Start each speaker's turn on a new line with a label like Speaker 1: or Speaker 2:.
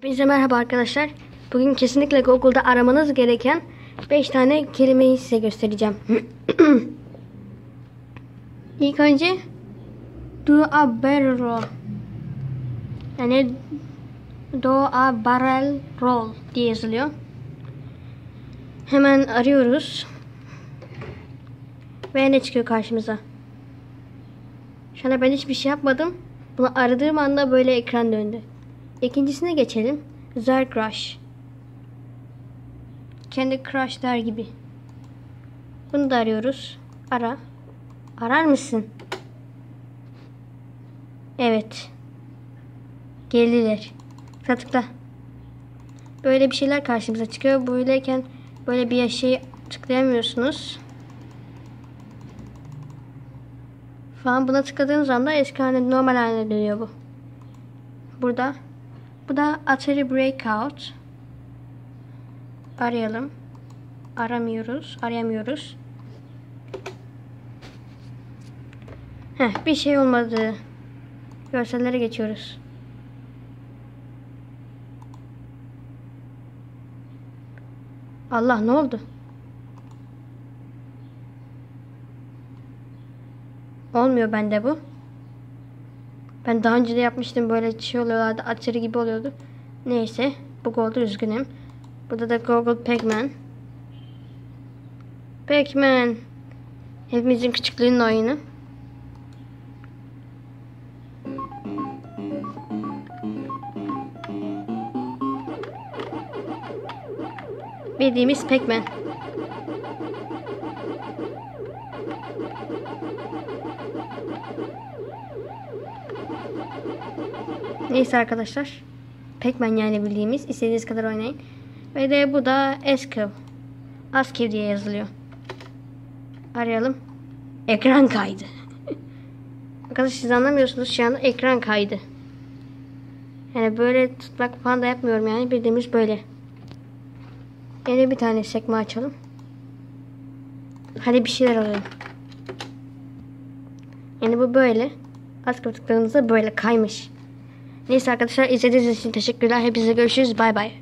Speaker 1: Hepinize merhaba arkadaşlar. Bugün kesinlikle Google'da aramanız gereken 5 tane kelimeyi size göstereceğim. İlk önce roll. Yani do a barrel roll diye yazılıyor. Hemen arıyoruz. Ve ne çıkıyor karşımıza? Şu anda ben hiçbir şey yapmadım. Bunu aradığım anda böyle ekran döndü. İkincisine geçelim. Zer Crush. Kendi Crush der gibi. Bunu da arıyoruz. Ara. Arar mısın? Evet. Geldiler. Tıkla. Böyle bir şeyler karşımıza çıkıyor. Böyleyken böyle bir şey tıklayamıyorsunuz. Falan buna tıkladığınız anda eski haline normal haline dönüyor bu. Burada bu da Atari Breakout. Arayalım. Aramıyoruz. Arayamıyoruz. Heh, bir şey olmadı. Görsellere geçiyoruz. Allah ne oldu? Olmuyor bende bu. Ben daha önce de yapmıştım böyle şey oluyorlardı. Atari gibi oluyordu. Neyse. Bu oldu üzgünüm. Burada da Google Pac-Man. Pac-Man. Hepimizin küçüklüğünün oyunu. Bildiğimiz Pac-Man. Neyse arkadaşlar. Pac-Man yani bildiğimiz. istediğiniz kadar oynayın. Ve de bu da Eskev. Askev diye yazılıyor. Arayalım. Ekran kaydı. Arkadaşlar siz anlamıyorsunuz şu anda ekran kaydı. Yani böyle tutmak falan da yapmıyorum yani bildiğimiz böyle. Yine bir tane sekme açalım. Hadi bir şeyler alalım. Yani bu böyle. Az tıkladığınızda böyle kaymış. Neyse arkadaşlar izlediğiniz için teşekkürler. Hepinize görüşürüz. Bay bay.